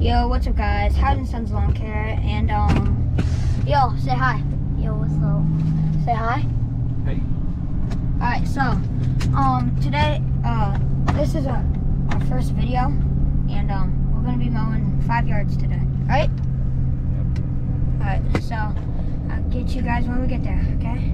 Yo, what's up, guys? Howard and Sons Lawn Care, and um, yo, say hi. Yo, what's up? Say hi. Hey. All right, so um, today uh, this is a, our first video, and um, we're gonna be mowing five yards today, right? All right, so I'll get you guys when we get there, okay?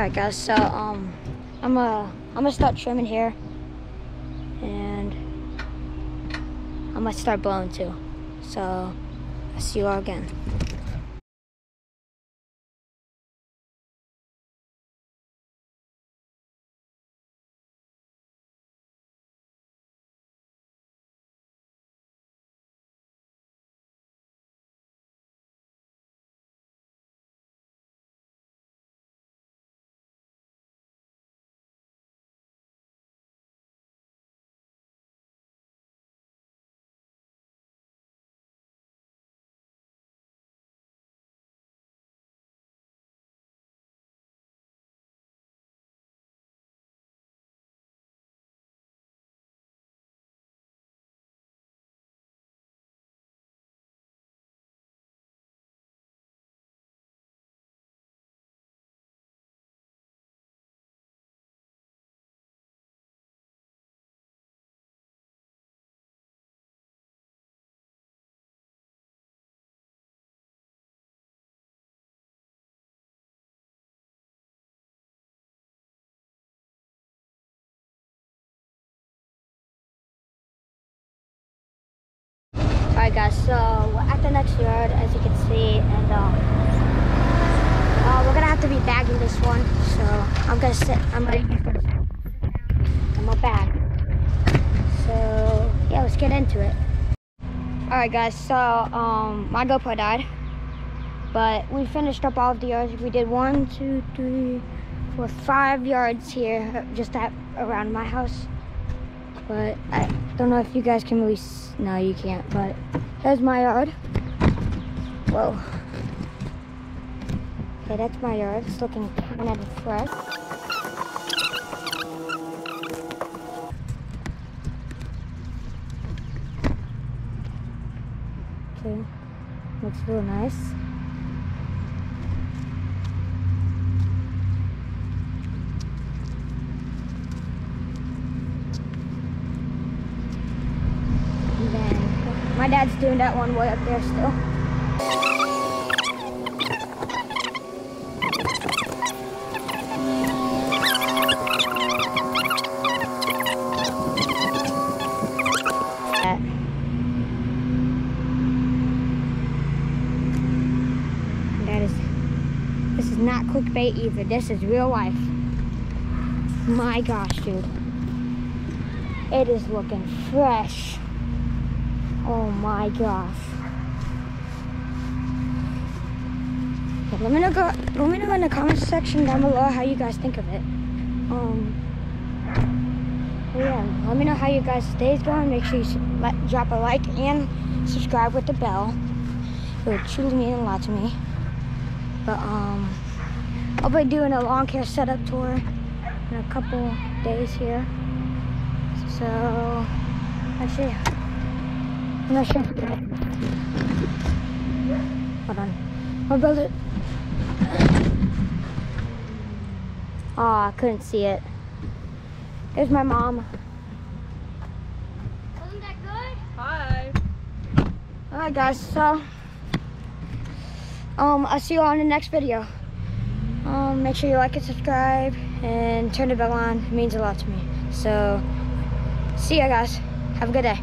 Alright guys, so um I'm uh I'm gonna start trimming here and I'm gonna start blowing too. So I'll see you all again. Alright guys, so we're at the next yard as you can see and um uh, we're gonna have to be bagging this one. So I'm gonna sit I'm gonna I'm a bag. So yeah, let's get into it. Alright guys, so um my GoPro died. But we finished up all of the yards. We did one, two, three, four, five yards here just at around my house. But I don't know if you guys can really no, you can't, but there's my yard. Whoa. Okay, that's my yard. It's looking kind of fresh. Okay, looks real nice. My dad's doing that one way up there still. That is, this is not clickbait either. This is real life. My gosh, dude. It is looking fresh. Oh my gosh. let me know go let me know in the comments section down below how you guys think of it. Um yeah, let me know how you guys day's going. Make sure you let, drop a like and subscribe with the bell. It would truly mean a lot to me. But um I'll be doing a lawn care setup tour in a couple days here. So actually I'm not sure. Hold on. I'll build it. Oh, I couldn't see it. There's my mom. Wasn't that good? Hi. Alright guys, so um I'll see you all in the next video. Um make sure you like and subscribe and turn the bell on. It means a lot to me. So see ya guys. Have a good day.